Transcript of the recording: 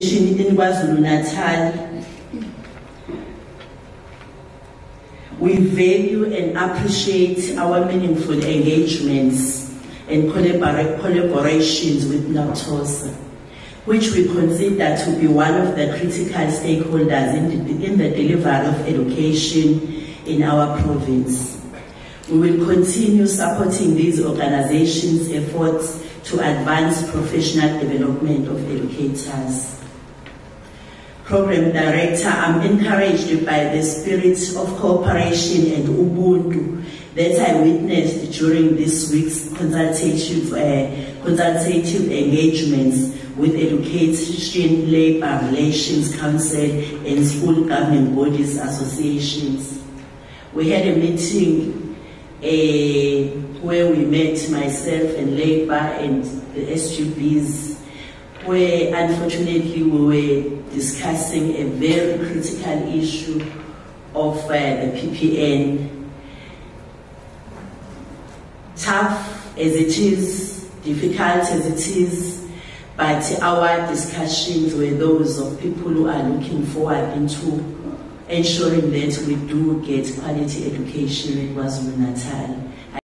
in KwaZulu-Natal. We value and appreciate our meaningful engagements and collabora- collaborations with NAPTOSA, which we consider to be one of the critical stakeholders in the, in the delivery of education in our province. We will continue supporting these organizations' efforts to advance professional development of educators. Program Director, I'm encouraged by the spirit of cooperation and Ubuntu that I witnessed during this week's consultative, uh, consultative engagements with Education, Labor Relations Council, and School Government Bodies Associations. We had a meeting uh, where we met myself and Labor and the SGBs, where unfortunately we were discussing a very critical issue of uh, the PPN. Tough as it is, difficult as it is, but our discussions were those of people who are looking forward into ensuring that we do get quality education in KwaZulu-Natal.